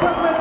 Suffering